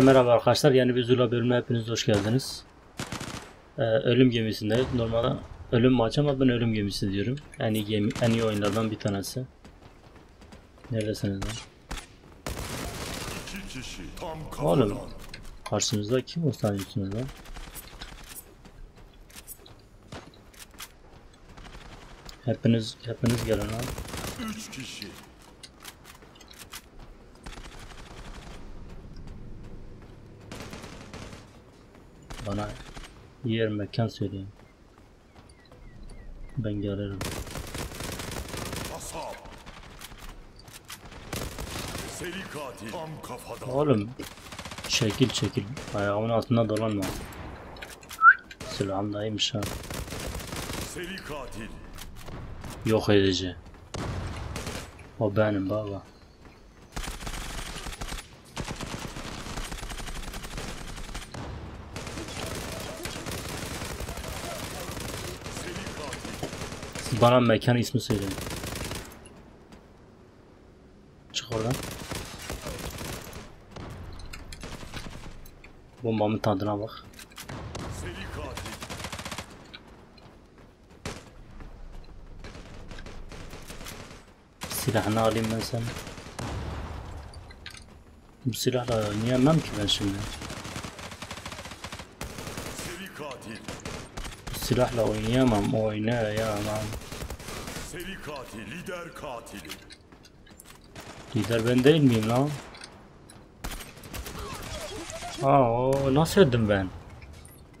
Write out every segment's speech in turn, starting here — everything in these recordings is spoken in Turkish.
Merhaba arkadaşlar. Yeni bir Zula bölümüne hepiniz hoş geldiniz. Ee, ölüm gemisindeyiz. Normalde ölüm maçı ama ben ölüm gemisi diyorum. İyi gemi, en iyi oyunlardan bir tanesi. Neredesiniz lan? Oğlum. Karşımızda kim o sanıyorsunuz lan? Hepiniz hepiniz gelin lan. Üç kişi. Bana yer mekan söyleyin. Ben gelirim. Seri katil. Tam kafadan. Oğlum çekil çekil. Ayağımın altında dolanma. Silahım da iyiymiş ha. Seri katil. Yok edici. O benim baba. Seri katil. Siz bana mekan ismi söyleyin. Çık oradan. Bombamın tadına bak. Silahını alayım ben sen. Bu silahla oynayamam ki ben şimdi. Bu silahla oynayamam, oynayamam. Seri katil. Lider katili. Lider ben değil miyim lan? Aa, o nasıl öldüm ben?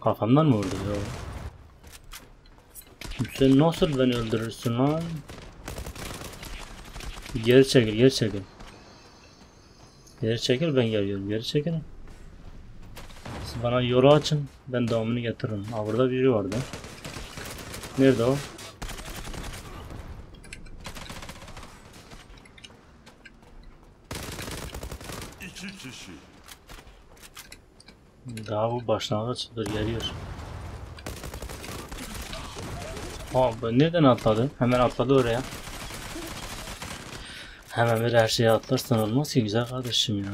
Kafamdan mı vurdu ya? Sen nasıl beni öldürürsün lan? Geri çekil, geri çekil. Geri çekil ben geliyorum, geri çekil. Siz bana yolu açın, ben devamını getiririm. Aa burada biri vardı. Nerede o? İki kişi. Daha bu başlangıçtır geliyor. Ha ben nereden atladı? Hemen atladı oraya. Hemen bir her şeye atlarsan olmaz ki güzel kardeşim ya.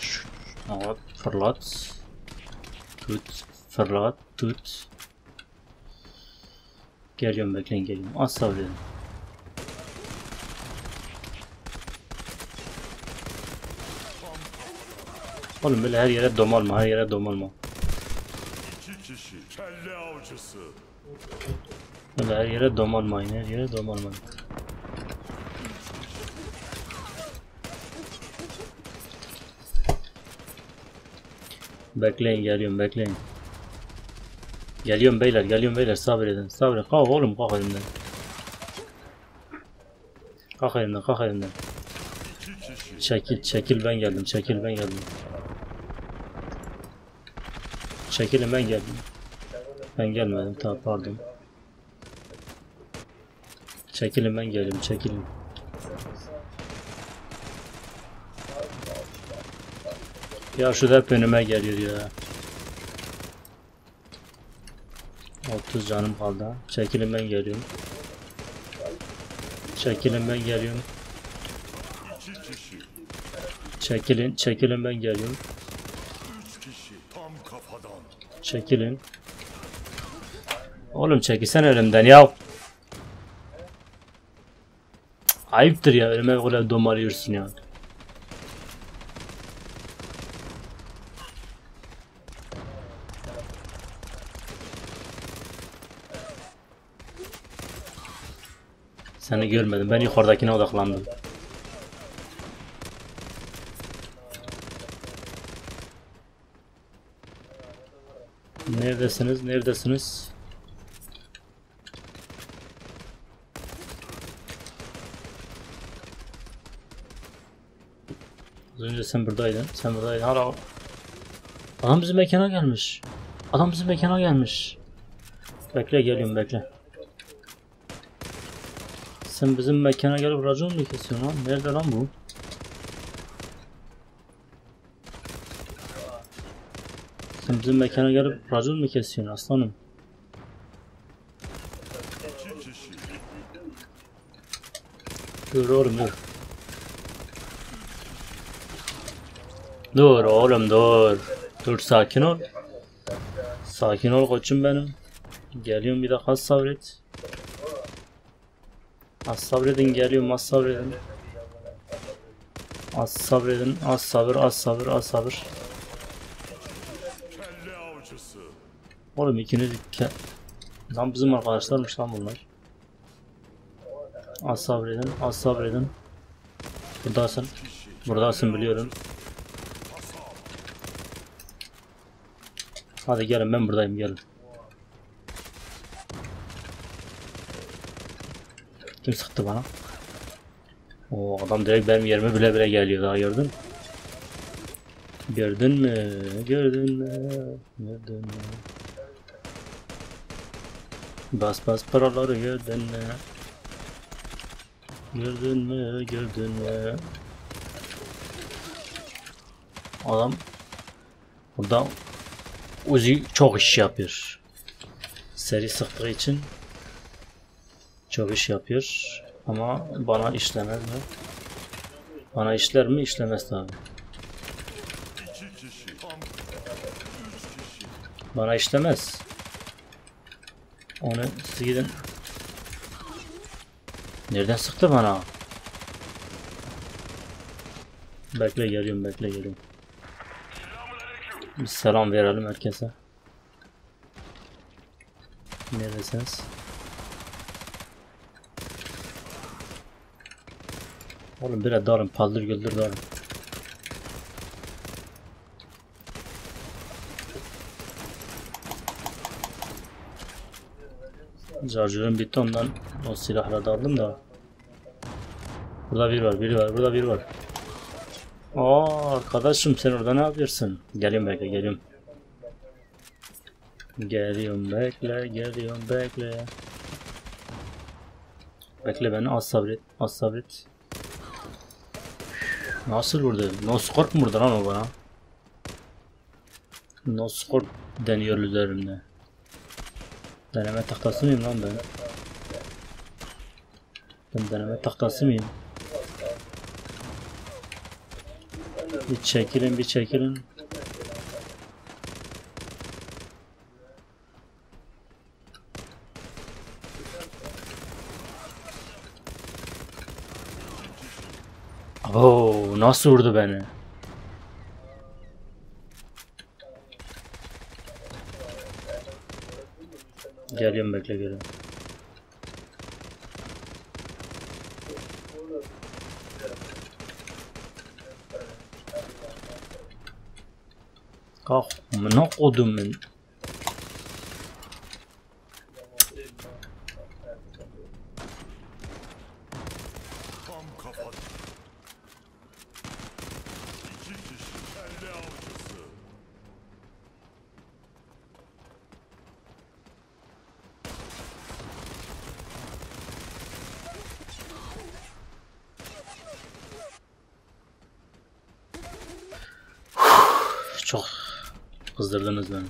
Şu- Evet fırlat. Tut. Fırlat. Tut. Geliyorum bekleyin geliyorum. Az sabredin. Oğlum böyle her yere domalma, her yere domalma. İki kişi. Kelle avcısı. Böyle her yere domalmayın, her yere domalmayın. Bekleyin, geliyorum, bekleyin. Geliyorum beyler, geliyorum beyler, sabredin, sabredin. Kalk oğlum, kalk elimden. Kalk elimden, kalk elimden. Çekil, çekil ben geldim, çekil ben geldim. Çekilin ben geldim. Ben gelmedim, tamam pardon. Çekilin ben geldim, çekilin. Ya şu da hep önüme geliyor ya. 30 canım kaldı. Çekilin ben geliyorum. Çekilin ben geliyorum. Çekilin, çekilin ben geliyorum. Üç kişi. Tam kafadan. Çekilin. Oğlum çekilsen önümden ya. Ayıptır ya önüme böyle domalıyorsun ya. Seni görmedim. Ben yukarıdakine odaklandım. Neredesiniz? Neredesiniz? Az önce sen buradaydın. Sen buradaydın. Hala Adam bizim mekana gelmiş. Adam bizim mekana gelmiş. Bekle geliyorum bekle. Sen bizim mekana gelip racon mu kesiyorsun lan? Nerede lan bu? Sen bizim mekana gelip racon mu kesiyorsun aslanım? Dur oğlum dur. Dur oğlum dur. Dur sakin ol. Sakin ol koçum benim. Geliyorum bir dakika sabret. Az sabredin geliyorum az sabredin. Az sabredin az sabır az sabır az sabır. Kelle avcısı. Oğlum ikiniz Lan bizim arkadaşlarmış lan bunlar. Az sabredin az sabredin. Buradasın. Buradasın biliyorum. Hadi gelin ben buradayım gelin. Kim sıktı bana? O adam direkt benim yerime bile bile geliyor daha gördün mü? Gördün mü? Gördün mü? Gördün mü? Bas bas paraları gördün mü? Gördün mü? Gördün mü? Adam burada Uzi çok iş yapıyor. Seri sıktığı için çok iş yapıyor. Ama bana işlemez mi? Bana işler mi? İşlemez tabi. Bana işlemez. Onu siz gidin. Nereden sıktı bana? Bekle geliyorum bekle geliyorum. Bir selam verelim herkese. Neredesiniz? Oğlum biraz darın paldır güldür darın. Charger'ım bitti ondan o silahla daldım da. Burada biri var, biri var, burada biri var. Aa arkadaşım sen orada ne yapıyorsun? Geliyorum bekle, geliyorum. Geliyorum bekle, geliyorum bekle. Bekle beni az sabret, az sabret. Nasıl vurdu? No scope mu vurdu lan o bana? No scope deniyor üzerimde. Deneme tahtası mıyım lan ben? Ben deneme tahtası mıyım? Bir çekilin bir çekilin. Oo, nasıl vurdu beni? Geliyorum bekle geliyorum. Kalk amına kodumun. Tam kafadan. İki kişi. Kelle avcısı. Çok kızdırdınız beni.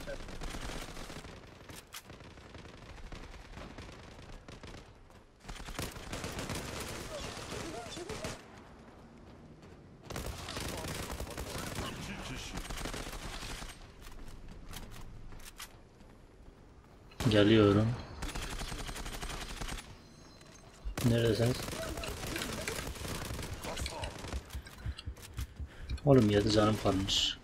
Geliyorum. Neredesiniz? Oğlum yedi canım kalmış.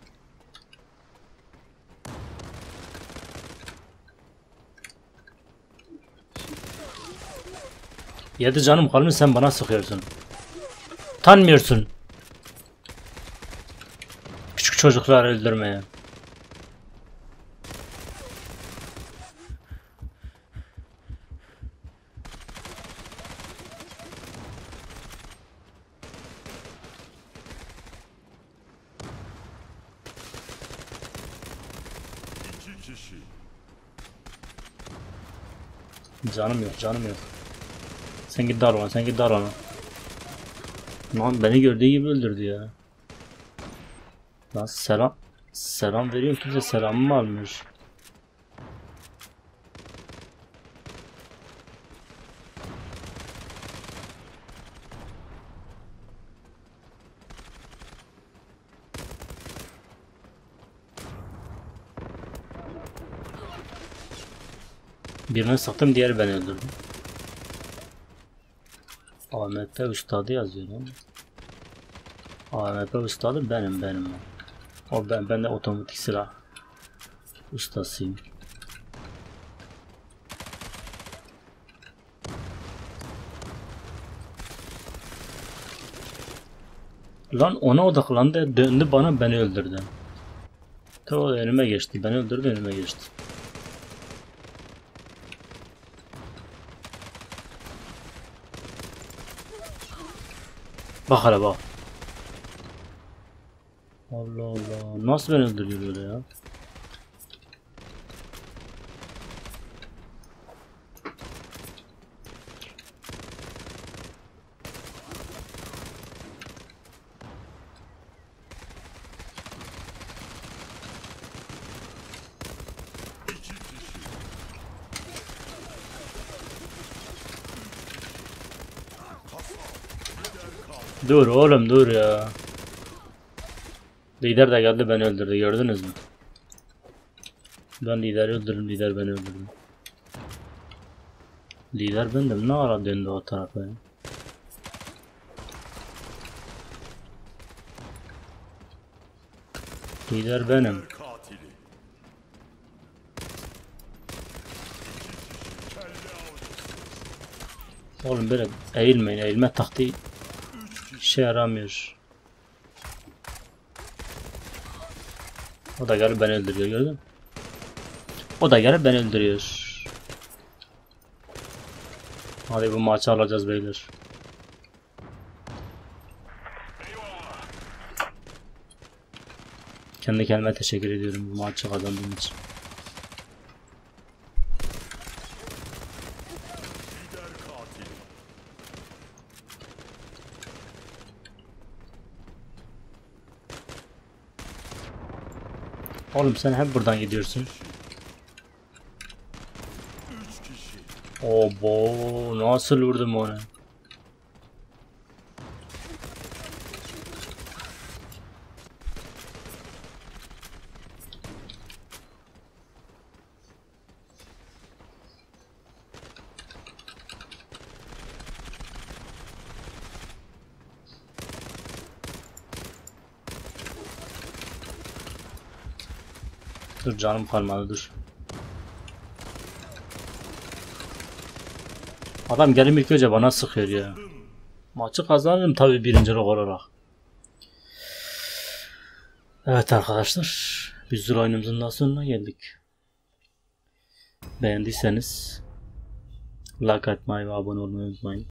Yedi canım kalmış sen bana sıkıyorsun. Tanmıyorsun. Küçük çocuklar öldürmeye. Canım yok, canım yok. Sen git dar sen git dar ona. Lan beni gördüğü gibi öldürdü ya. Lan selam. Selam veriyor kimse selamımı almış. Birine sattım diğer ben öldürdüm. AMP ustadı yazıyor ama. AMP ustadı benim benim. O ben ben de otomatik silah ustasıyım. Lan ona odaklandı döndü bana beni öldürdü. Tabii o önüme geçti. Beni öldürdü önüme geçti. Bak hele bak. Allah Allah. Nasıl beni öldürüyor böyle ya? Dur oğlum dur ya. Lider de geldi beni öldürdü gördünüz mü? Ben lideri öldürdüm lider beni öldürdü. Lider bendim ne ara döndü o tarafa? Lider benim. Oğlum böyle eğilmeyin eğilme taktiği. İşe yaramıyor. O da gelip beni öldürüyor gördün? O da gelip beni öldürüyor. Hadi bu maçı alacağız beyler. Kendi kendime teşekkür ediyorum bu maçı kazandığım için. Lider katili. Oğlum sen hep buradan gidiyorsun. Obo nasıl vurdum onu? Dur canım kalmadı dur. Adam gelip ilk önce bana sıkıyor ya. Maçı kazanırım tabi birincilik olarak. Evet arkadaşlar. Biz zor oyunumuzun daha sonuna geldik. Beğendiyseniz like atmayı ve abone olmayı unutmayın.